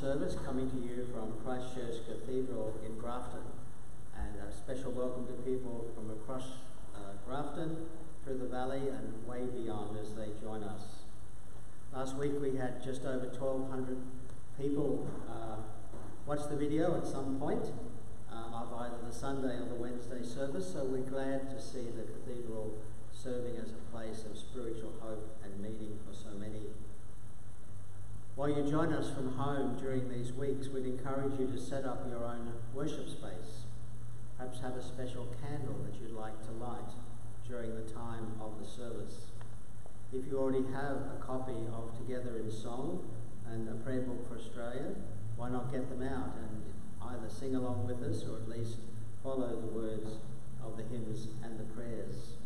service coming to you from Christ Church Cathedral in Grafton. And a special welcome to people from across uh, Grafton, through the valley, and way beyond as they join us. Last week we had just over 1,200 people uh, watch the video at some point um, of either the Sunday or the Wednesday service, so we're glad to see the cathedral serving as a place of spiritual hope and meeting for so many. While you join us from home during these weeks, we'd encourage you to set up your own worship space. Perhaps have a special candle that you'd like to light during the time of the service. If you already have a copy of Together in Song and a prayer book for Australia, why not get them out and either sing along with us or at least follow the words of the hymns and the prayers.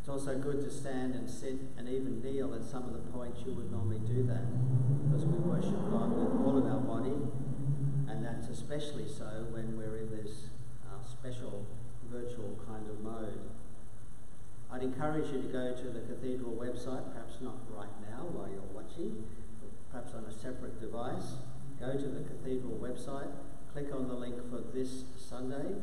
It's also good to stand and sit and even kneel at some of the points you would normally do that because we worship God with all of our body, and that's especially so when we're in this uh, special virtual kind of mode. I'd encourage you to go to the cathedral website, perhaps not right now while you're watching, perhaps on a separate device. Go to the cathedral website, click on the link for this Sunday.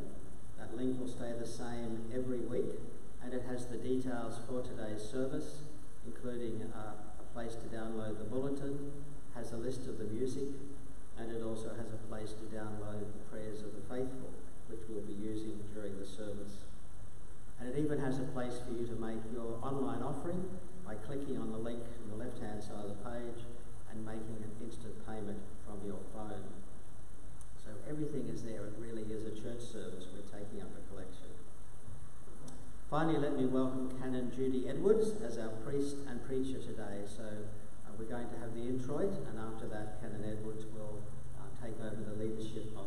That link will stay the same every week and it has the details for today's service, including uh, a place to download the bulletin, has a list of the music, and it also has a place to download the prayers of the faithful, which we'll be using during the service. And it even has a place for you to make your online offering by clicking on the link on the left-hand side of the page and making an instant payment from your phone. So everything is there. It really is a church service. We're taking up a collection. Finally, let me welcome Canon Judy Edwards as our priest and preacher today. So uh, we're going to have the introit, and after that, Canon Edwards will uh, take over the leadership of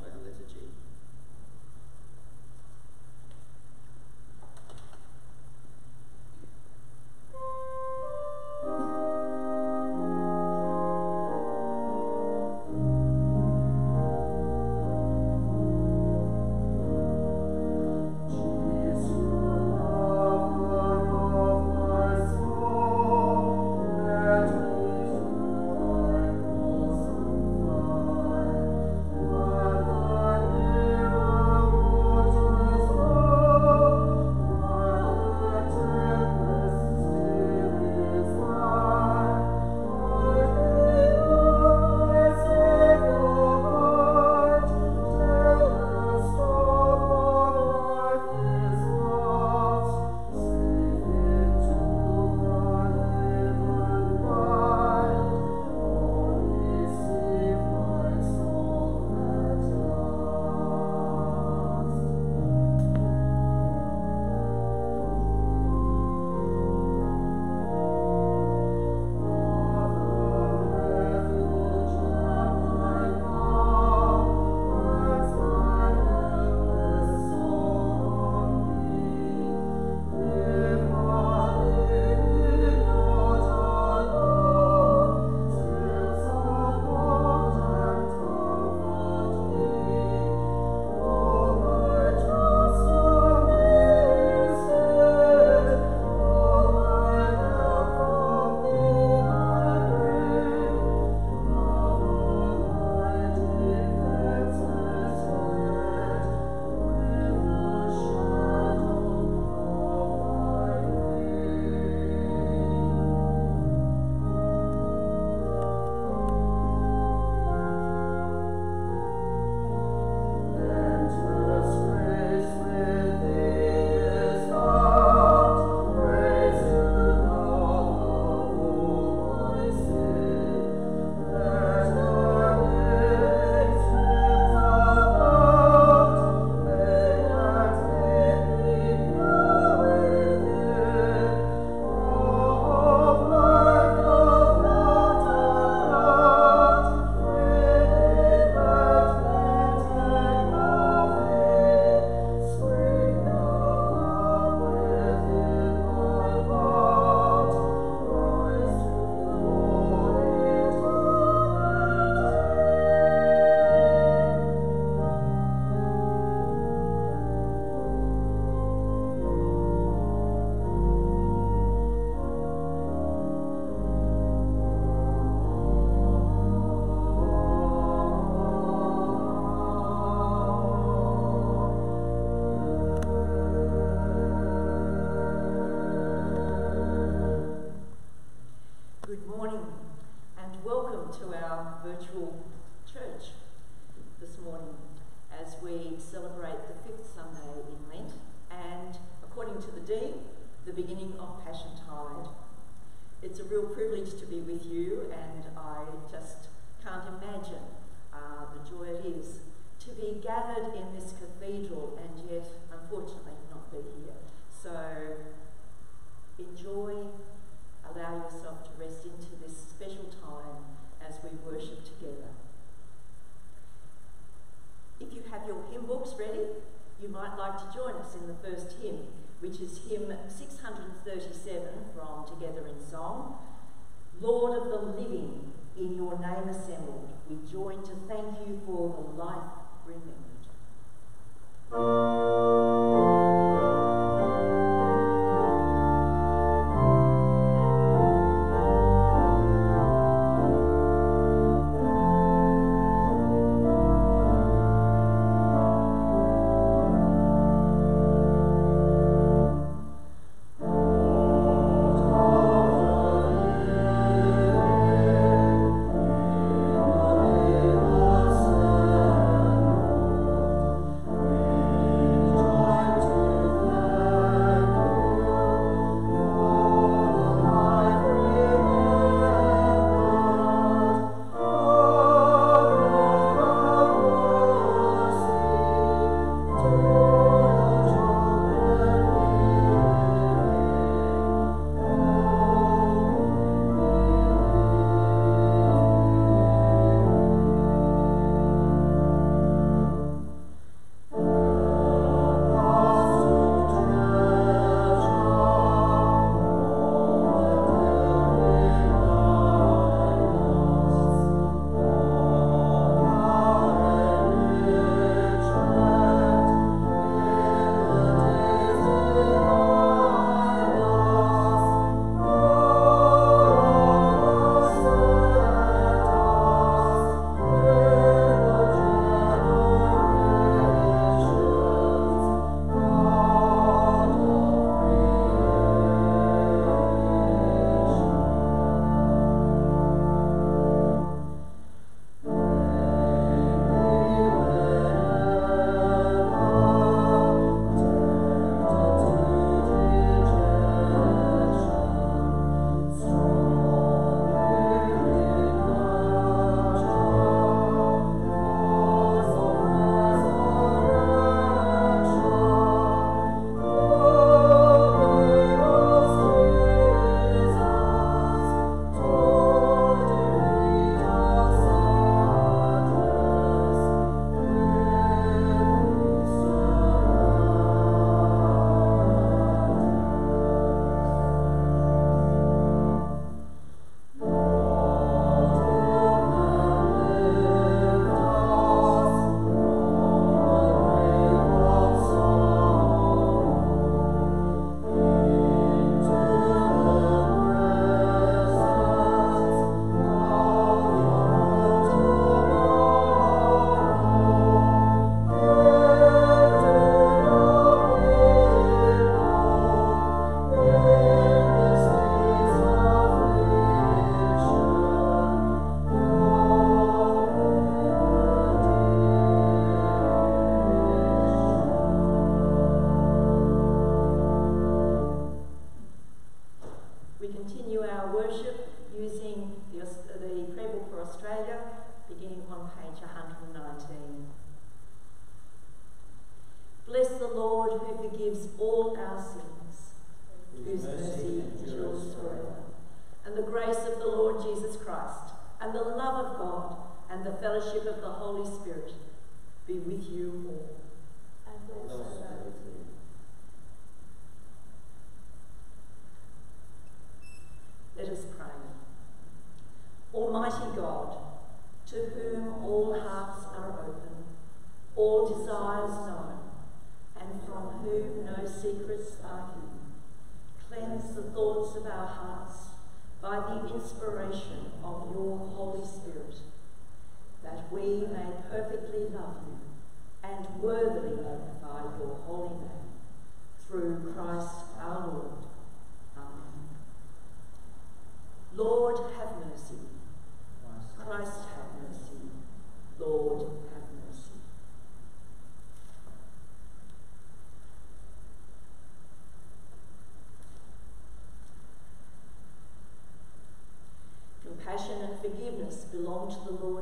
to the Lord.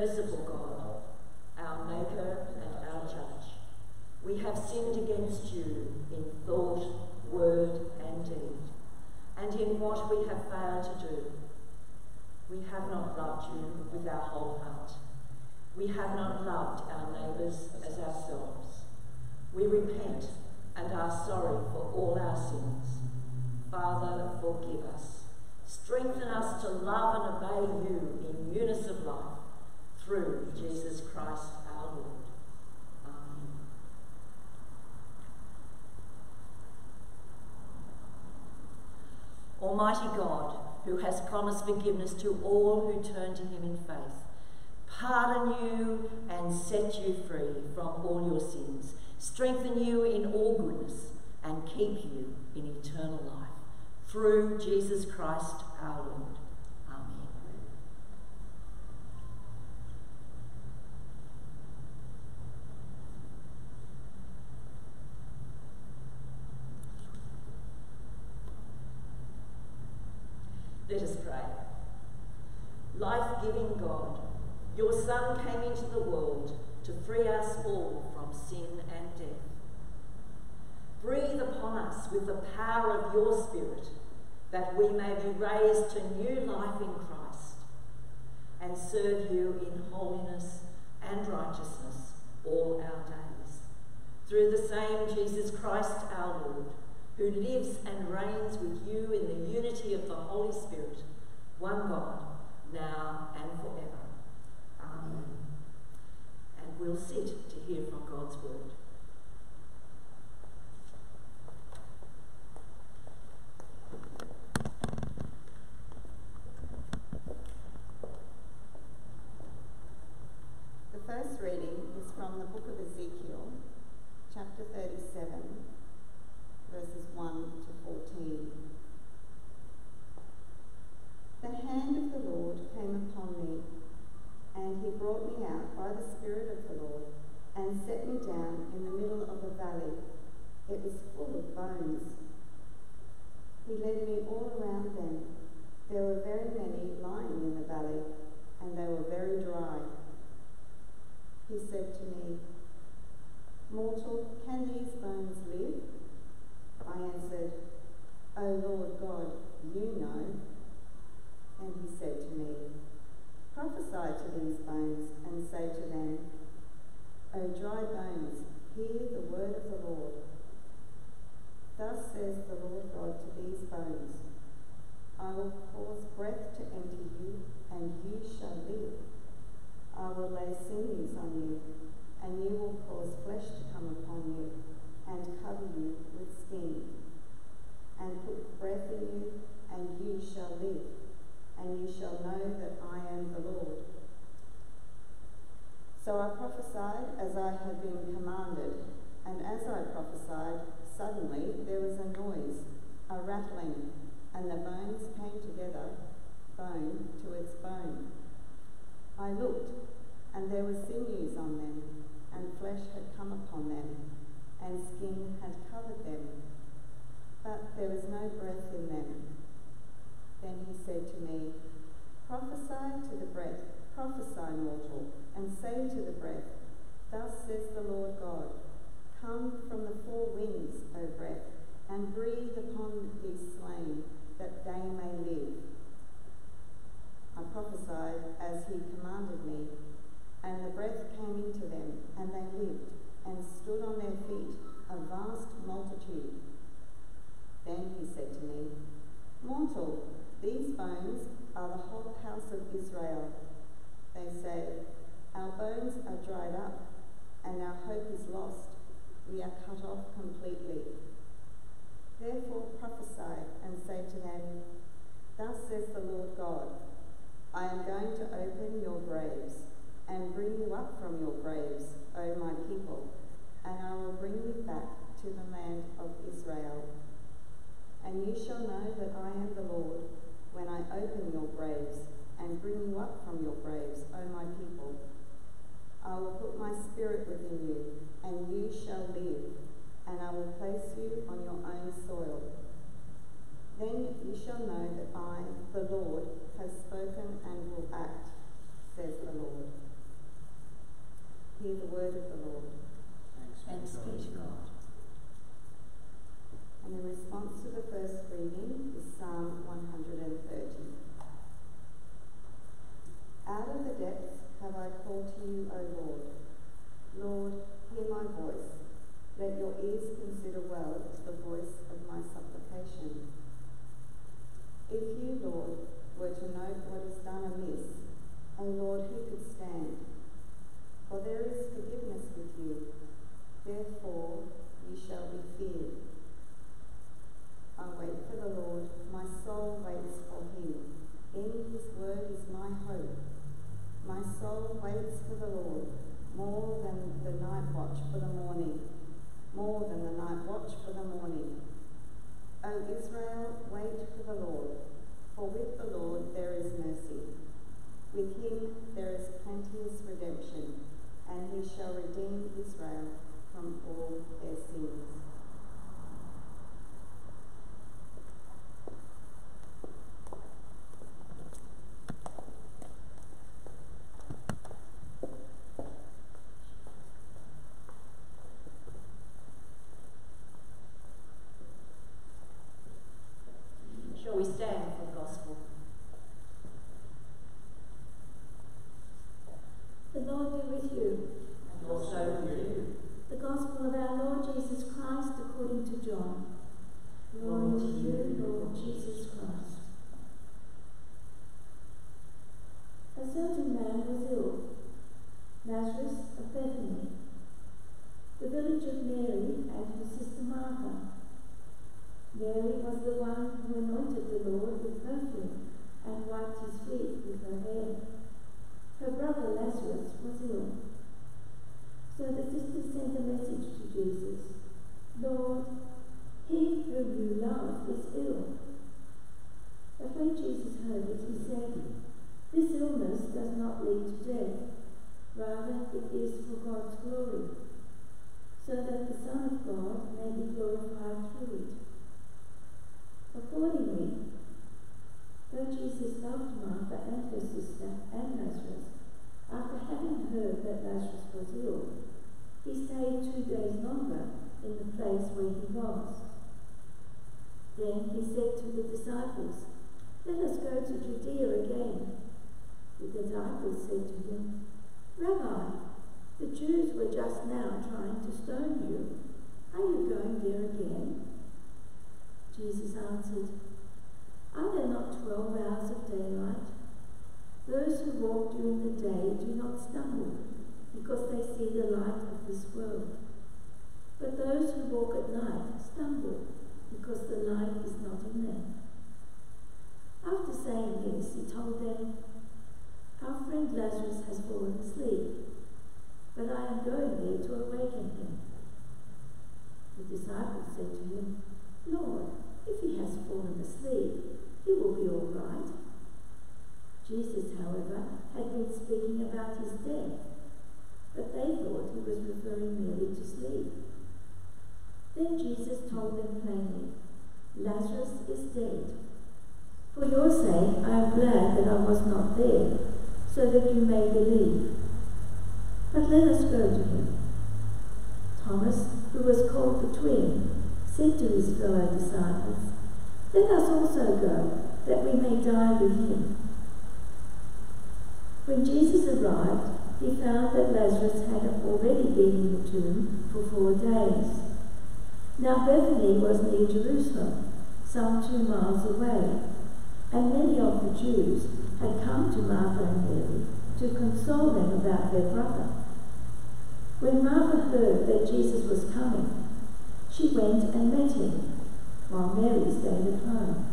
Visible. forgiveness to all who turn to him in faith, pardon you and set you free from all your sins, strengthen you in all goodness, and keep you in eternal life. Through Jesus Christ Giving God, your Son came into the world to free us all from sin and death. Breathe upon us with the power of your Spirit that we may be raised to new life in Christ and serve you in holiness and righteousness all our days. Through the same Jesus Christ our Lord, who lives and reigns with you in the unity of the Holy Spirit, one God, now and and breathe But those who walk at night stumble, because the light is not in them. After saying this, he told them, Our friend Lazarus has fallen asleep, but I am going there to awaken him. The disciples said to him, Lord, if he has fallen asleep, he will be all Then Jesus told them plainly, Lazarus is dead. For your sake I am glad that I was not there, so that you may believe. But let us go to him. Thomas, who was called the twin, said to his fellow disciples, Let us also go, that we may die with him. When Jesus arrived, he found that Lazarus had already been in the tomb for four days. Now Bethany was near Jerusalem, some two miles away, and many of the Jews had come to Martha and Mary to console them about their brother. When Martha heard that Jesus was coming, she went and met him, while Mary stayed at home.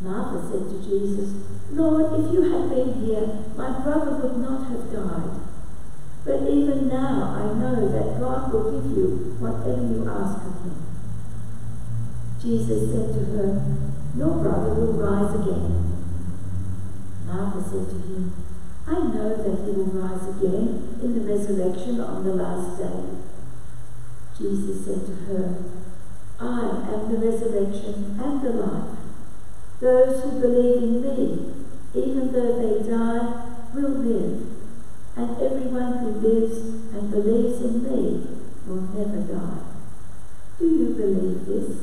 Martha said to Jesus, Lord, if you had been here, my brother would not have died. But even now I know that God will give you whatever you ask of him. Jesus said to her, Your brother will rise again. Martha said to him, I know that he will rise again in the resurrection on the last day. Jesus said to her, I am the resurrection and the life. Those who believe in me, even though they die, will live. And everyone who lives and believes in me will never die. Do you believe this?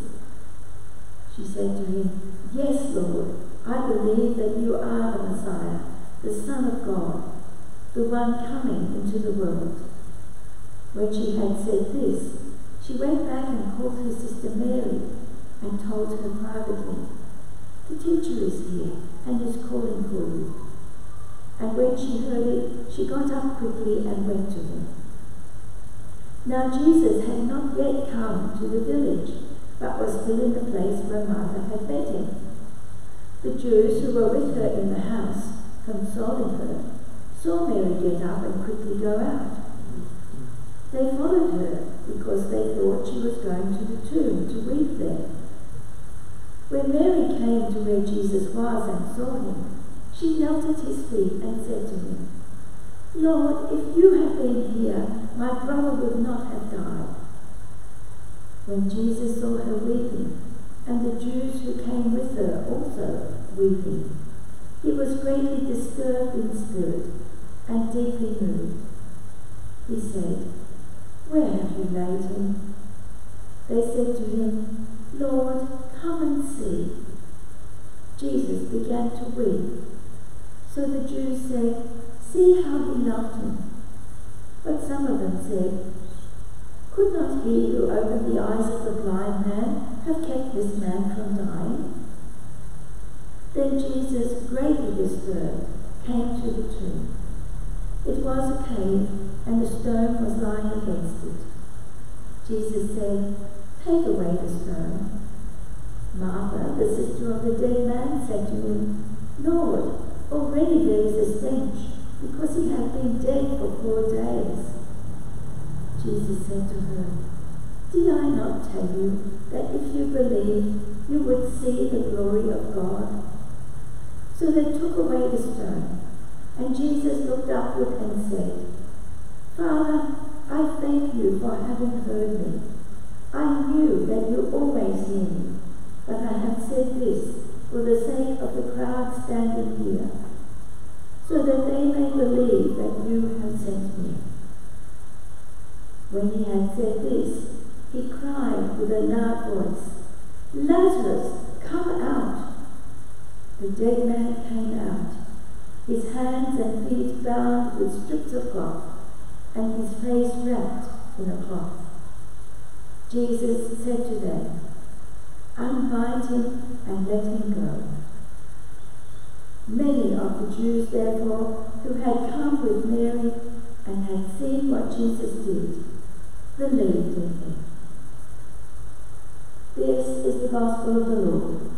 She said to him, Yes, Lord, I believe that you are the Messiah, the Son of God, the one coming into the world. When she had said this, she went back and called her sister Mary and told her privately, The teacher is here and is calling for you. And when she heard it, she got up quickly and went to him. Now Jesus had not yet come to the village, but was still in the place where Martha had met him. The Jews who were with her in the house, consoling her, saw Mary get up and quickly go out. They followed her because they thought she was going to the tomb to weep there. When Mary came to where Jesus was and saw him, she knelt at his feet and said to him, Lord, if you had been here, my brother would not have died. When Jesus saw her weeping, and the Jews who came with her also weeping, he was greatly disturbed in spirit and deeply moved. He said, Where have you laid him? They said to him, Lord, come and see. Jesus began to weep. So the Jews said, See how he loved him. But some of them said, Could not he who opened the eyes of the blind man have kept this man from dying? Then Jesus, greatly disturbed, came to the tomb. It was a cave, and the stone was lying against it. Jesus said, Take away the stone. Martha, the sister of the dead man, said to him, Lord, already there is a stench, because he had been dead for four days. Jesus said to her, Did I not tell you that if you believe, you would see the glory of God? So they took away the stone, and Jesus looked upward and said, Father, I thank you for having heard me. I knew that you always hear me, but I have said this for the sake of the crowd standing here, so that they may believe that you have sent me. When he had said this, he cried with a loud voice, Lazarus, come out! The dead man came out, his hands and feet bound with strips of cloth, and his face wrapped in a cloth. Jesus said to them, Unbind him and let him go. Many of the Jews, therefore, who had come with Mary and had seen what Jesus did, believed in him. This is the gospel of the Lord.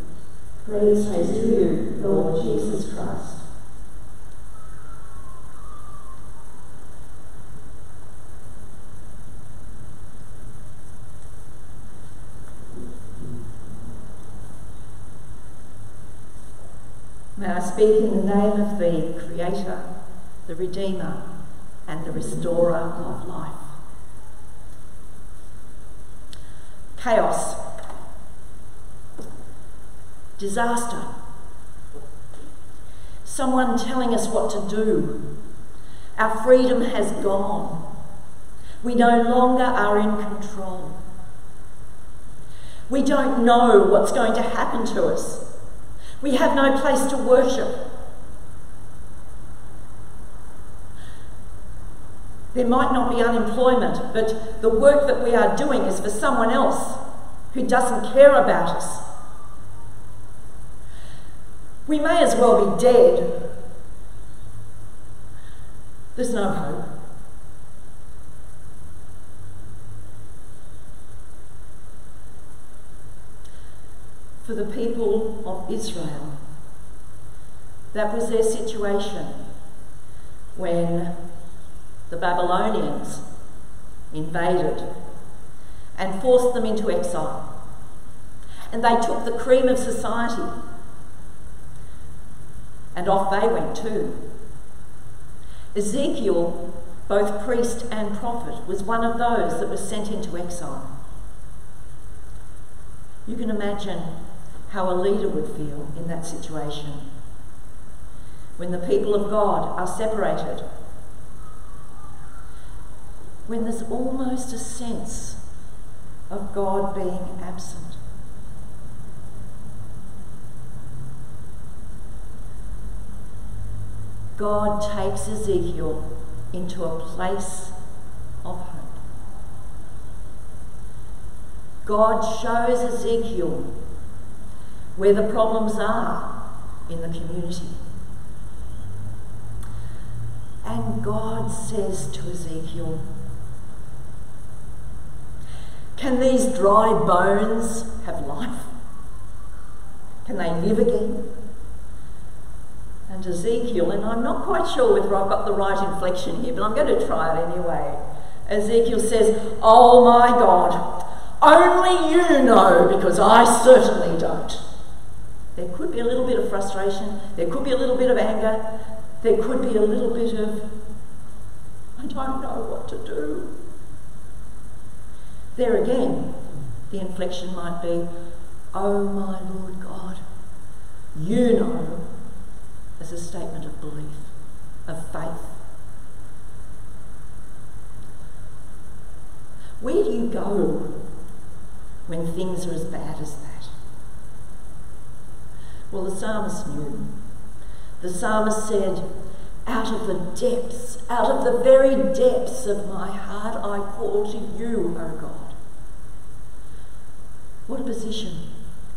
Praise, Praise to you, Lord Jesus Christ. May I speak in the name of the Creator, the Redeemer, and the Restorer of life. Chaos, disaster, someone telling us what to do. Our freedom has gone. We no longer are in control. We don't know what's going to happen to us. We have no place to worship. There might not be unemployment, but the work that we are doing is for someone else. who doesn't care about us. We may as well be dead. There's no hope. For the people of Israel, that was their situation when the Babylonians invaded and forced them into exile. And they took the cream of society and off they went too. Ezekiel, both priest and prophet, was one of those that was sent into exile. You can imagine how a leader would feel in that situation when the people of God are separated, when there's almost a sense of God being absent. God takes Ezekiel into a place of hope. God shows Ezekiel where the problems are in the community. And God says to Ezekiel, Can these dry bones have life? Can they live again? And Ezekiel, and I'm not quite sure whether I've got the right inflection here, but I'm going to try it anyway. Ezekiel says, Oh my God, only you know because I certainly don't. There could be a little bit of frustration, there could be a little bit of anger, there could be a little bit of, I don't know what to do. There again, the inflection might be, Oh my Lord God, you know, as a statement of belief, of faith. Where do you go when things are as bad as that? Well, the psalmist knew. The psalmist said, Out of the depths, out of the very depths of my heart, I call to you, O God. What a position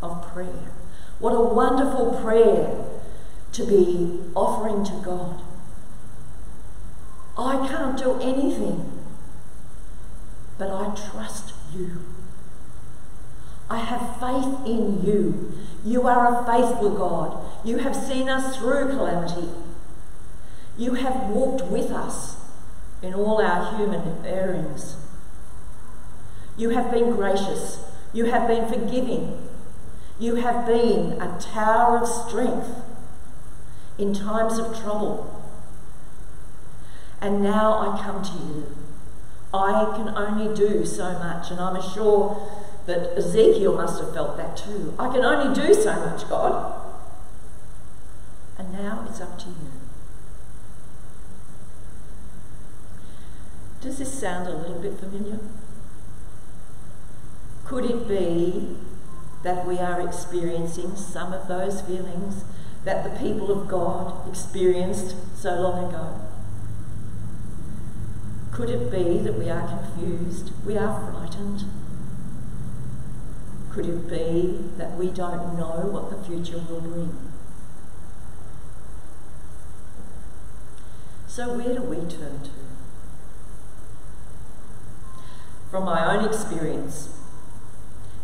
of prayer. What a wonderful prayer to be offering to God. I can't do anything, but I trust you. I have faith in you. You are a faithful God. You have seen us through calamity. You have walked with us in all our human errings. You have been gracious. You have been forgiving. You have been a tower of strength in times of trouble. And now I come to you. I can only do so much, and I'm sure that Ezekiel must have felt that too. I can only do so much, God. And now it's up to you. Does this sound a little bit familiar? Could it be that we are experiencing some of those feelings that the people of God experienced so long ago? Could it be that we are confused, we are frightened? Could it be that we don't know what the future will bring? So, where do we turn to? From my own experience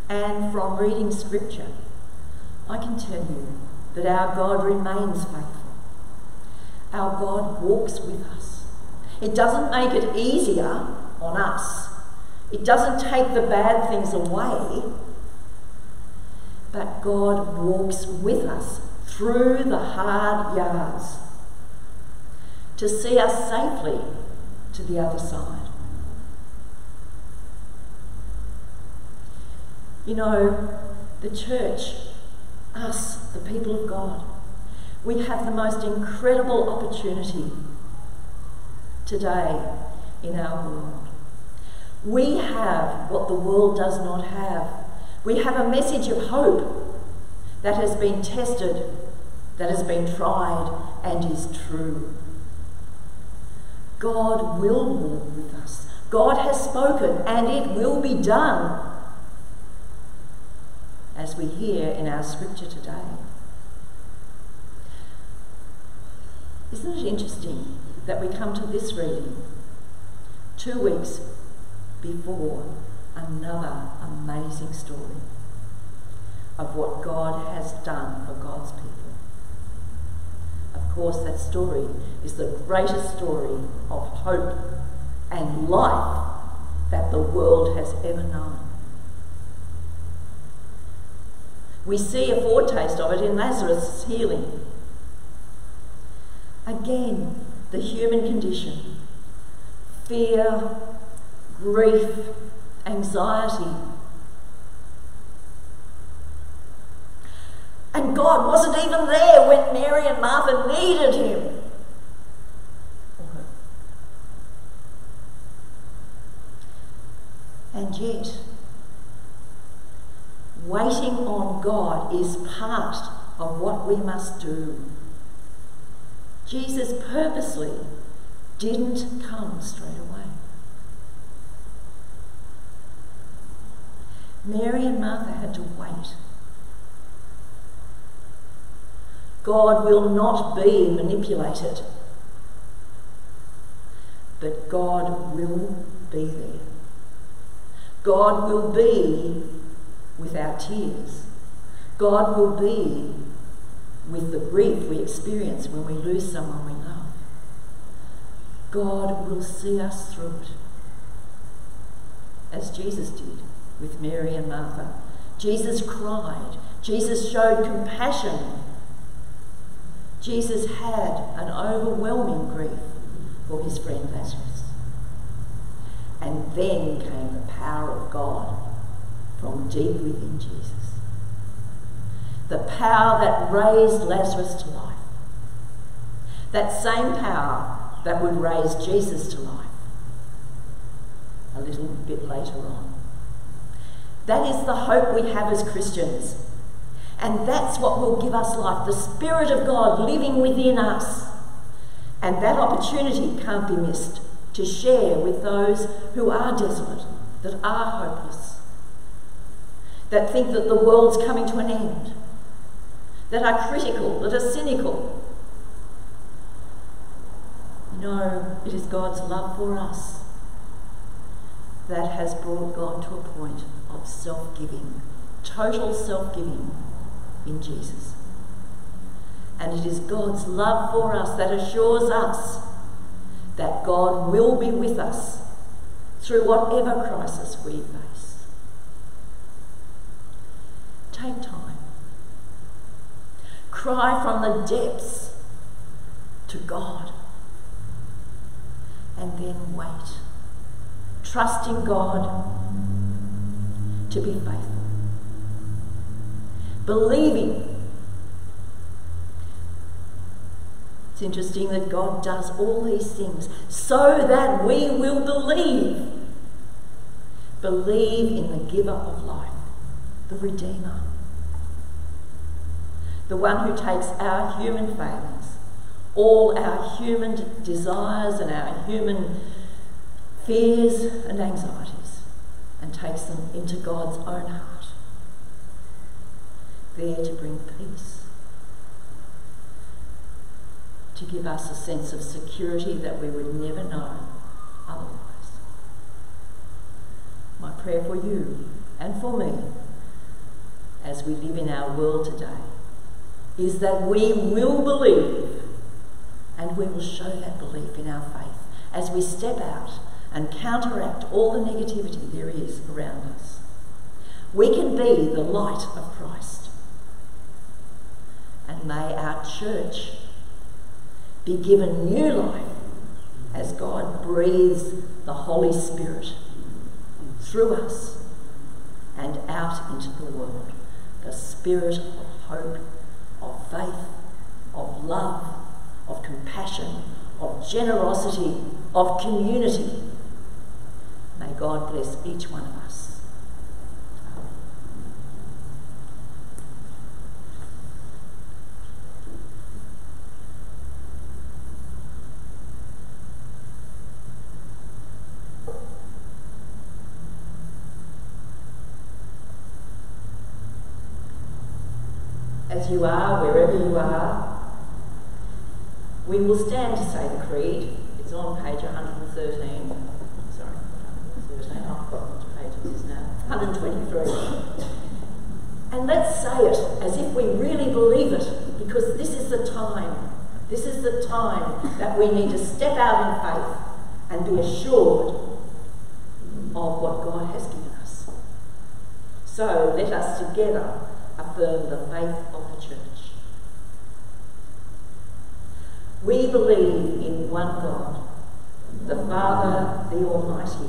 and from reading scripture, I can tell you that our God remains faithful. Our God walks with us. It doesn't make it easier on us, it doesn't take the bad things away, but God walks with us through the hard yards to see us safely to the other side. You know, the church, us, the people of God, we have the most incredible opportunity today in our world. We have what the world does not have. We have a message of hope that has been tested, that has been tried, and is true. God will walk with us. God has spoken, and it will be done. as we hear in our scripture today. Isn't it interesting that we come to this reading two weeks before another amazing story of what God has done for God's people? Of course, that story is the greatest story of hope and life that the world has ever known. We see a foretaste of it in Lazarus' healing. Again, the human condition fear, grief, anxiety. And God wasn't even there when Mary and Martha needed him. And yet, waiting on God is part of what we must do. Jesus purposely didn't come straight away. Mary and Martha had to wait. God will not be manipulated, but God will be there. God will be with our tears. God will be with the grief we experience when we lose someone we love. God will see us through it, as Jesus did with Mary and Martha. Jesus cried. Jesus showed compassion. Jesus had an overwhelming grief for his friend Lazarus. And then came the power of God from deep within Jesus. The power that raised Lazarus to life. That same power that would raise Jesus to life a little bit later on. That is the hope we have as Christians. And that's what will give us life the Spirit of God living within us. And that opportunity can't be missed to share with those who are desolate, that are hopeless, that think that the world's coming to an end, that are critical, that are cynical. No, it is God's love for us that has brought God to a point of self giving, total self giving in Jesus. And it is God's love for us that assures us that God will be with us through whatever crisis we face. Take time. Cry from the depths to God. And then wait. Trusting God to be faithful. Believing. It's interesting that God does all these things so that we will believe. Believe in the giver of life, the Redeemer, the one who takes our human failings, all our human desires and our human fears and anxieties, and takes them into God's own heart, there to bring peace, to give us a sense of security that we would never know otherwise. My prayer for you and for me as we live in our world today is that we will believe and we will show that belief in our faith as we step out and counteract all the negativity there is around us. We can be the light of Christ. And may our church be given new life as God breathes the Holy Spirit through us and out into the world. The spirit of hope, of faith, of love, of compassion, of generosity, of community. May God bless each one of us. as you are, wherever you are, we will stand to say the Creed. It's on page 113. Sorry, 113. I've got which page it is now. 123. And let's say it as if we really believe it, because this is the time. This is the time that we need to step out in faith and be assured of what God has given us. So let us together affirm the faith of the church. We believe in one God, the Father, the Almighty,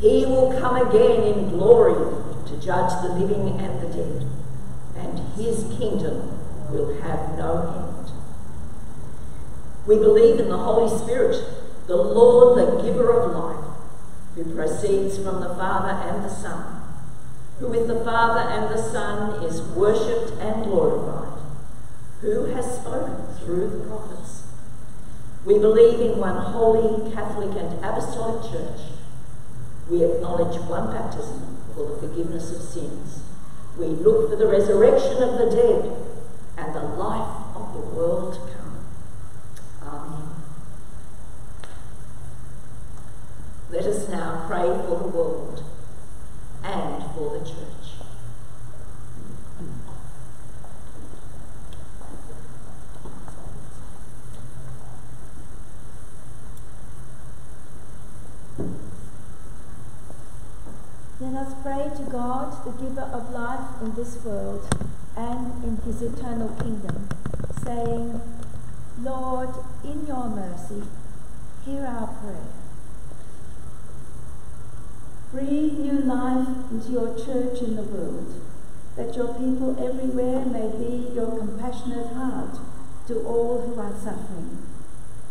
He will come again in glory to judge the living and the dead, and his kingdom will have no end. We believe in the Holy Spirit, the Lord, the giver of life, who proceeds from the Father and the Son, who with the Father and the Son is worshipped and glorified, who has spoken through the prophets. We believe in one holy, Catholic, and apostolic church. We acknowledge one baptism for the forgiveness of sins. We look for the resurrection of the dead and the life of the world to come. Amen. Let us now pray for the world and for the church. Let us pray to God, the giver of life in this world and in his eternal kingdom, saying, Lord, in your mercy, hear our prayer. Breathe new life into your church in the world, that your people everywhere may be your compassionate heart to all who are suffering,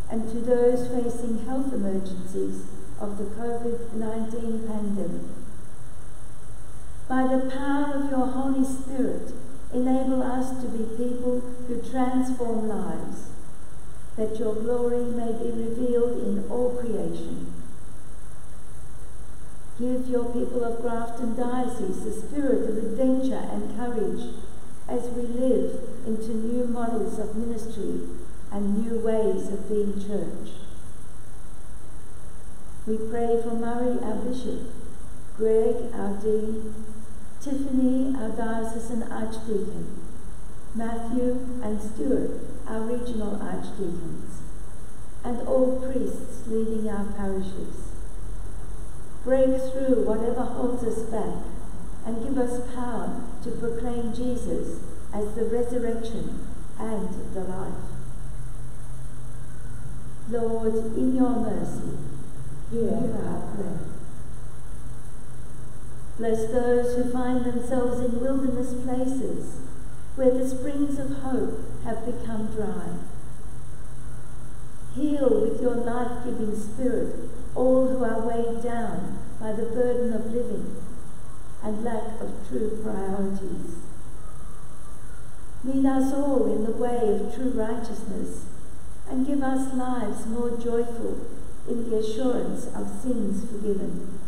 and to those facing health emergencies of the COVID 19 pandemic. By the power of your Holy Spirit, enable us to be people who transform lives, that your glory may be revealed in all creation. Give your people of Grafton Diocese the spirit of adventure and courage as we live into new models of ministry and new ways of being church. We pray for Murray, our bishop, Greg, our dean, Tiffany, our diocesan archdeacon, Matthew and Stuart, our regional archdeacons, and all priests leading our parishes. Break through whatever holds us back and give us power to proclaim Jesus as the resurrection and the life. Lord, in your mercy, hear our prayer. Bless those who find themselves in wilderness places where the springs of hope have become dry. Heal with your life giving spirit all who are weighed down by the burden of living and lack of true priorities. Lead us all in the way of true righteousness and give us lives more joyful in the assurance of sins forgiven.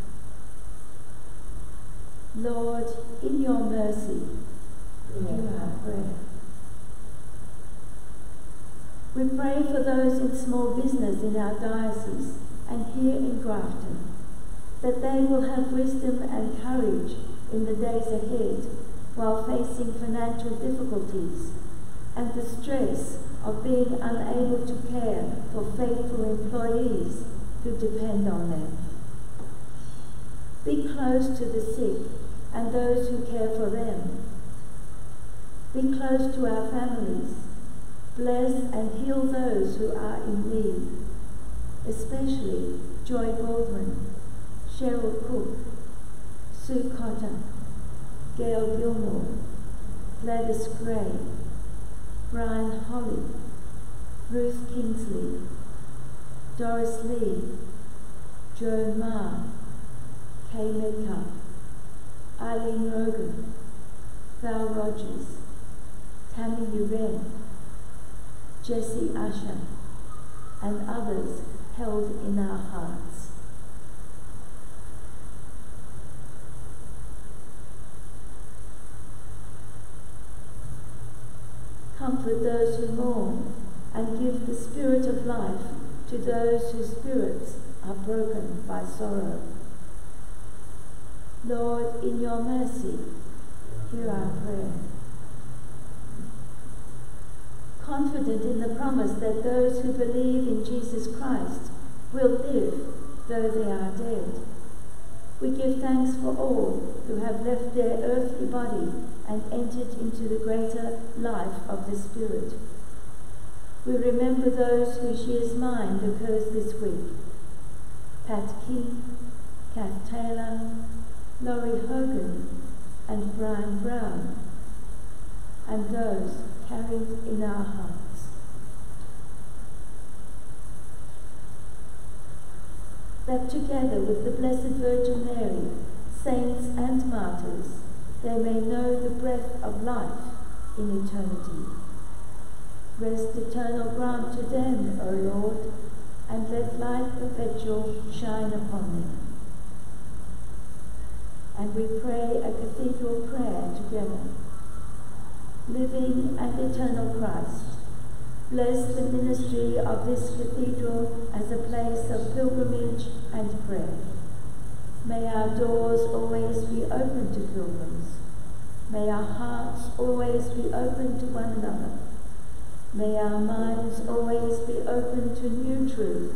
Lord, in your mercy, hear our prayer. We pray for those in small business in our diocese and here in Grafton, that they will have wisdom and courage in the days ahead while facing financial difficulties and the stress of being unable to care for faithful employees who depend on them. Be close to the sick and those who care for them. Be close to our families. Bless and heal those who are in need, especially Joy Baldwin, Cheryl Cook, Sue Cotter, Gail Gilmore, Gladys Gray, Brian Holly, Ruth Kingsley, Doris Lee, Joan Ma, Kay Metcalf, Eileen Rogan, Val Rogers, Tammy Uren, Jesse Usher, and others held in our hearts. Comfort those who mourn and give the spirit of life to those whose spirits are broken by sorrow. Lord, in your mercy, hear our prayer. Confident in the promise that those who believe in Jesus Christ will live though they are dead, we give thanks for all who have left their earthly body and entered into the greater life of the Spirit. We remember those whose year's mind occurs this week. Pat Keith, Kath Taylor, Laurie Hogan, and Brian Brown, and those carried in our hearts. That together with the Blessed Virgin Mary, saints and martyrs, they may know the breath of life in eternity. Rest eternal grant to them, O Lord, and let light perpetual shine upon them. And we pray a cathedral prayer together. Living and eternal Christ, bless the ministry of this cathedral as a place of pilgrimage and prayer. May our doors always be open to pilgrims. May our hearts always be open to one another. May our minds always be open to new truth.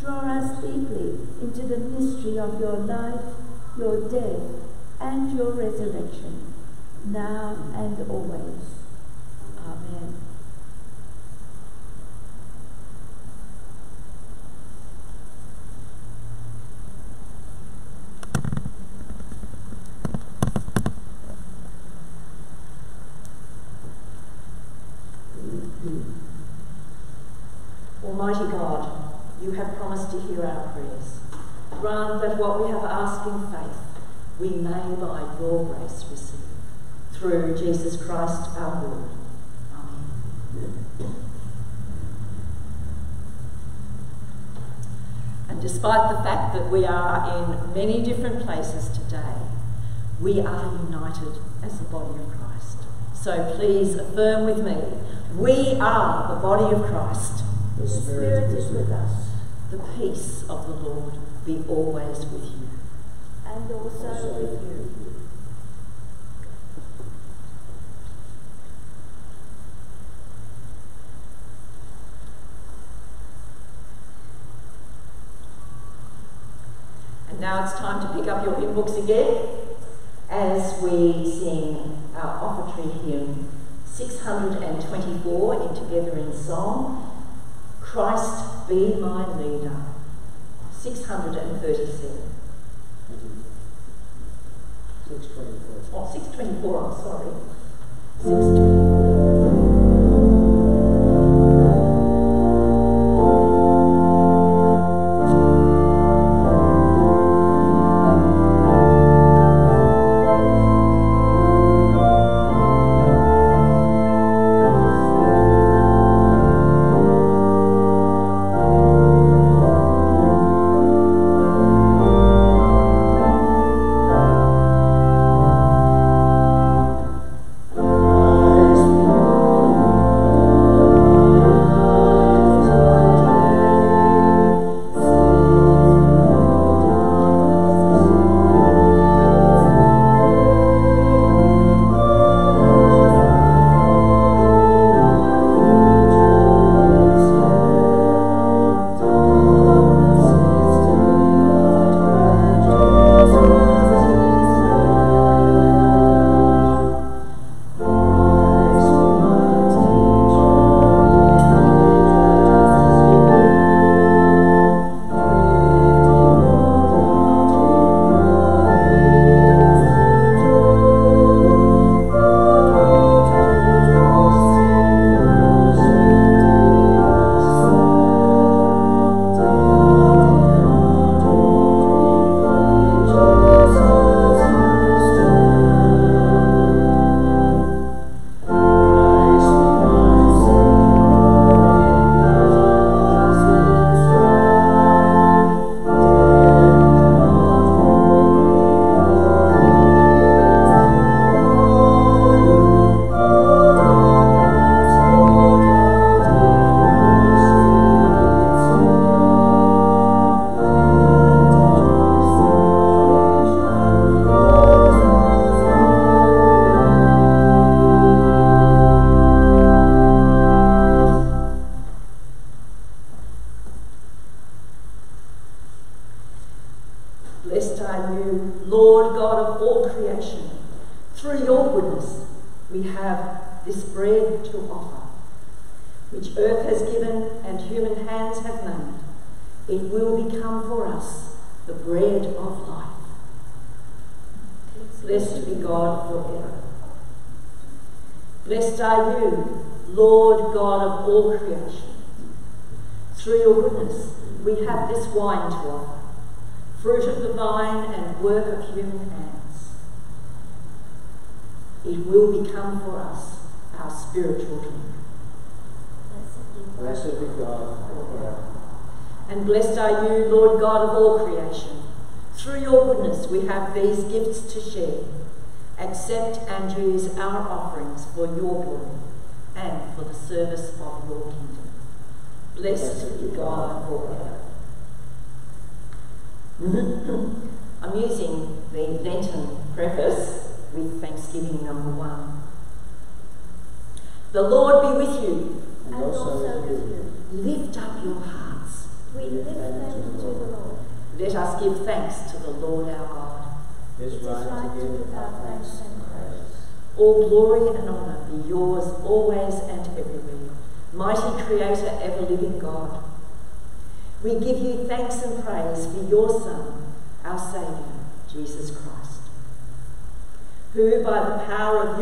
Draw us deeply into the mystery of your life, your death, and your resurrection, now and always. Amen. Almighty God, you have promised to hear our prayers. Grant that what we have asked in faith, we may by your grace receive. Through Jesus Christ our Lord. Amen. And despite the fact that we are in many different places today, we are united as the body of Christ. So please affirm with me we are the body of Christ. The Spirit is with us, The peace of the Lord be always with you. and also with you. And now it's time to pick up your hymn books again as we sing our offertory hymn 624 in Together in Song Christ be my leader. 637. Six twenty-four. Oh, 624, I'm sorry. 624.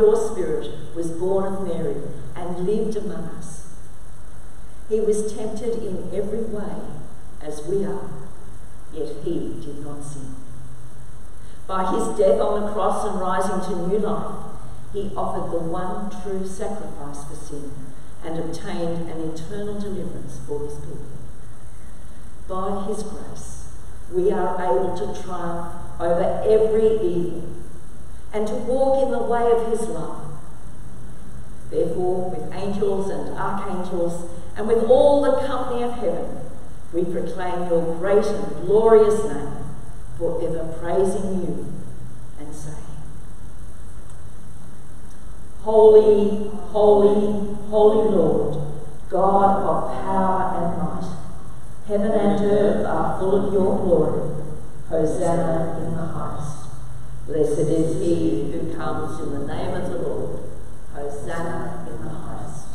Your Spirit was born of Mary and lived among us. He was tempted in every way as we are, yet he did not sin. By his death on the cross and rising to new life, he offered the one true sacrifice for sin and obtained an eternal deliverance for his people. By his grace, we are able to triumph over every evil and to walk in the way of his love. Therefore, with angels and archangels and with all the company of heaven, we proclaim your great and glorious name, forever praising you and saying, Holy, holy, holy Lord, God of power and might. Heaven and earth are full of your glory. Hosanna in the. Blessed is he who comes in the name of the Lord. Hosanna in the highest.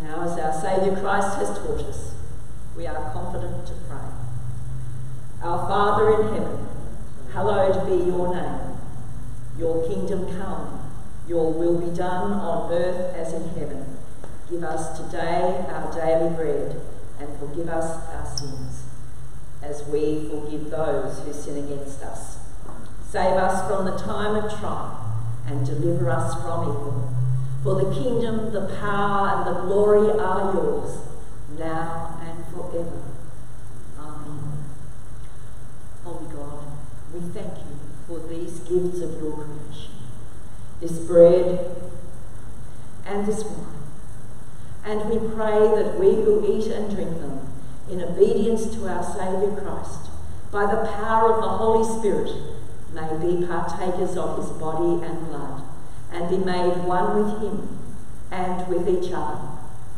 Now, as our Saviour Christ has taught us, we are confident to pray. Our Father in heaven, hallowed be your name. Your kingdom come, your will be done on earth as in heaven. Give us today our daily bread, and forgive us our sins, as we forgive those who sin against us. Save us from the time of trial, and deliver us from evil. For the kingdom, the power, and the glory are yours, now and forever. Amen. Holy God, we thank you for these gifts of your creation, this bread and this wine. And we pray that we who eat and drink them, in obedience to our Saviour Christ, by the power of the Holy Spirit, may be partakers of his body and blood, and be made one with him and with each other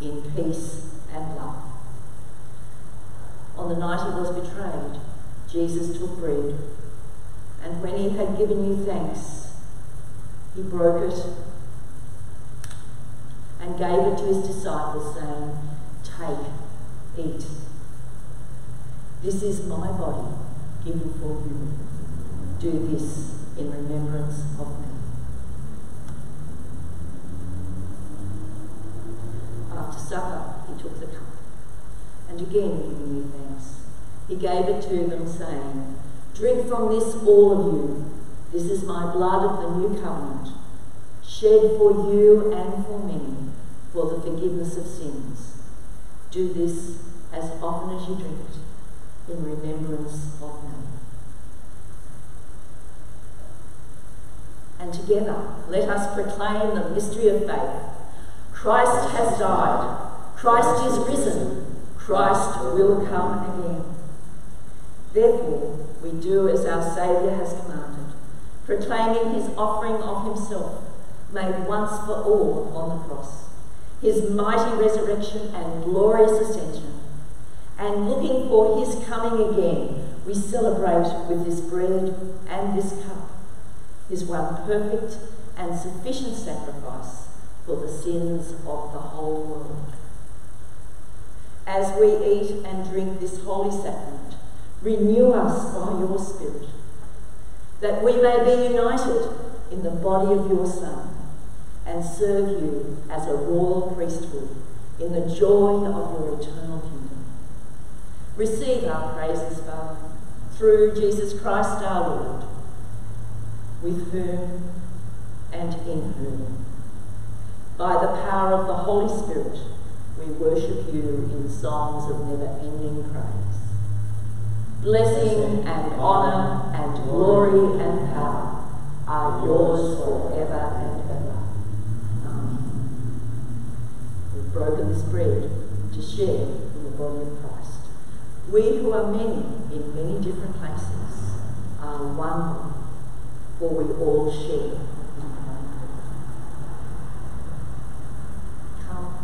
in peace and love. On the night he was betrayed, Jesus took bread, and when he had given you thanks, he broke it and gave it to his disciples, saying, Take, eat. This is my body given for you. Do this in remembrance of me. After supper, he took the cup, and again giving thanks, he gave it to them, saying, Drink from this, all of you. This is my blood of the new covenant, shed for you and for many for the forgiveness of sins. Do this as often as you drink it in remembrance of me. And together, let us proclaim the mystery of faith. Christ has died. Christ is risen. Christ will come again. Therefore, we do as our Saviour has commanded, proclaiming his offering of himself, made once for all on the cross. his mighty resurrection and glorious ascension, and looking for his coming again, we celebrate with this bread and this cup, his one perfect and sufficient sacrifice for the sins of the whole world. As we eat and drink this holy sacrament, renew us by your Spirit, that we may be united in the body of your Son and serve you as a royal priesthood in the joy of your eternal kingdom. Receive our praises, Father, through Jesus Christ our Lord, with whom and in whom, by the power of the Holy Spirit, we worship you in songs of never ending praise. Blessing and honour and glory and power are yours forever and ever. Amen. We've broken this bread to share in the body of Christ. We who are many in many different places are one body, for we all share in one bread. Come,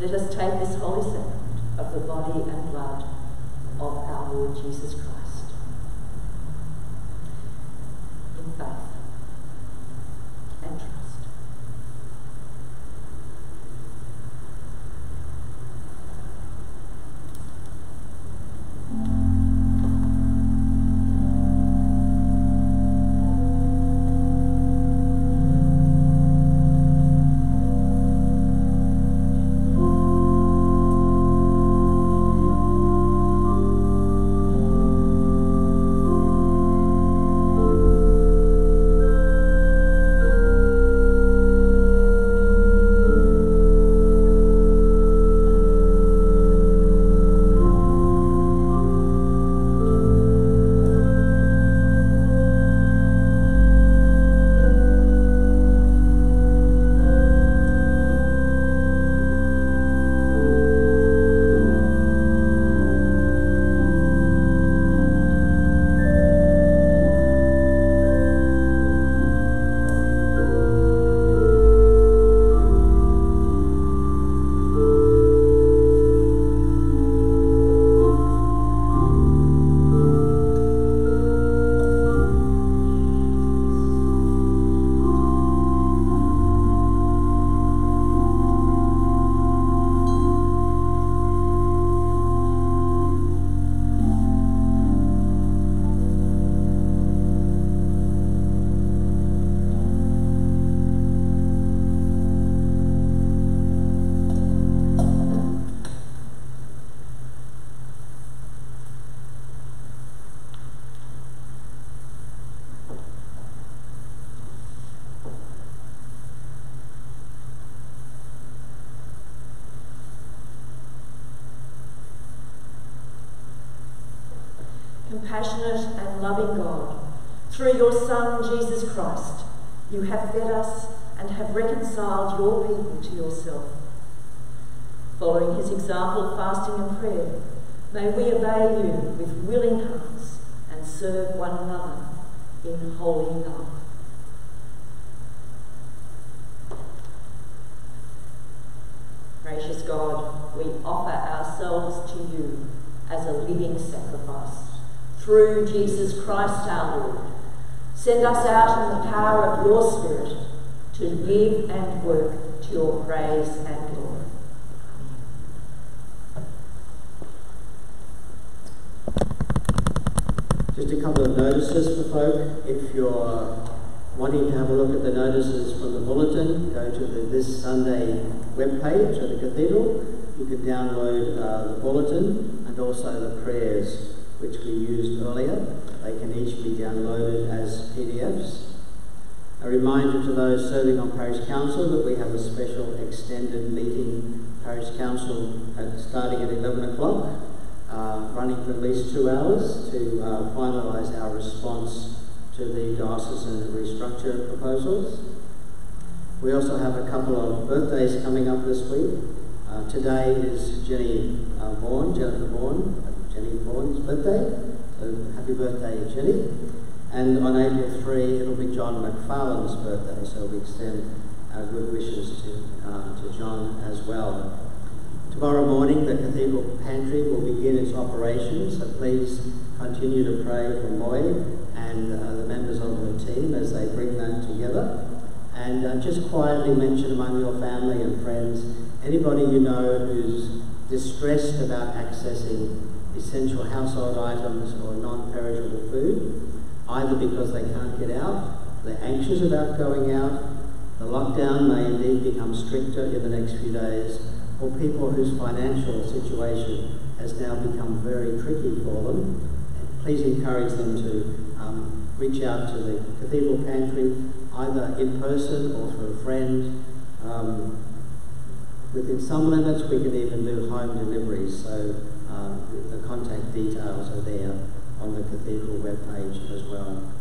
let us take this holy sacrament of the body and blood of our Lord Jesus Christ. Compassionate and loving God, through your Son, Jesus Christ, you have fed us and have reconciled your people to yourself. Following his example of fasting and prayer, may we obey you with willing hearts and serve one another in holy love. Gracious God, we offer ourselves to you as a living sacrifice through Jesus Christ our Lord. Send us out in the power of your Spirit to live and work to your praise and glory. Just a couple of notices for folk. If you're wanting to have a look at the notices from the bulletin, go to the This Sunday webpage of the Cathedral. You can download uh, the bulletin and also the prayers which we used earlier. They can each be downloaded as PDFs. A reminder to those serving on Parish Council that we have a special extended meeting, Parish Council, at, starting at 11 o'clock, uh, running for at least two hours to uh, finalise our response to the diocesan restructure proposals. We also have a couple of birthdays coming up this week. Uh, today is Jenny uh, Vaughan, Jennifer Vaughan, Jenny Vaughan's birthday. So happy birthday, Jenny. And on April 3, it'll be John McFarlane's birthday, so we extend our good wishes to, um, to John as well. Tomorrow morning, the Cathedral Pantry will begin its operations, so please continue to pray for Moy and uh, the members of the team as they bring that together. And uh, just quietly mention among your family and friends anybody you know who's distressed about accessing essential household items or non perishable food, either because they can't get out, they're anxious about going out, the lockdown may indeed become stricter in the next few days, or people whose financial situation has now become very tricky for them. Please encourage them to um, reach out to the Cathedral Pantry either in person or through a friend. Um, within some limits, we can even do home deliveries, so um, the contact details are there on the Cathedral webpage as well.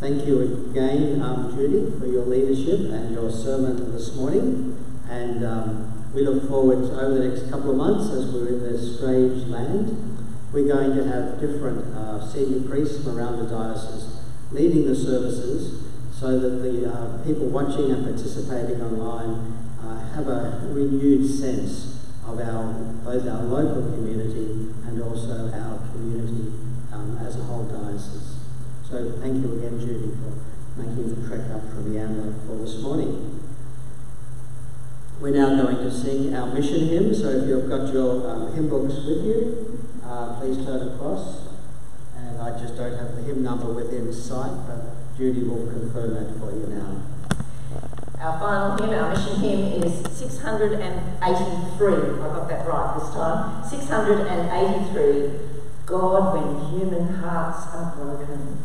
Thank you again, um, Judy, for your leadership and your sermon this morning. And um, we look forward to, over the next couple of months as we're in this strange land. We're going to have different uh, senior priests from around the diocese leading the services so that the uh, people watching and participating online uh, have a renewed sense of our both our local community and also our community um, as a whole diocese. So thank you again, Judy, for making the trek up from Yamba for this morning. We're now going to sing our mission hymn, so if you've got your um, hymn books with you, uh, please turn across. And I just don't have the hymn number within sight, but Judy will confirm that for you now. Our final hymn, our mission hymn, is 683. I got that right this time. 683. God, when human hearts are broken.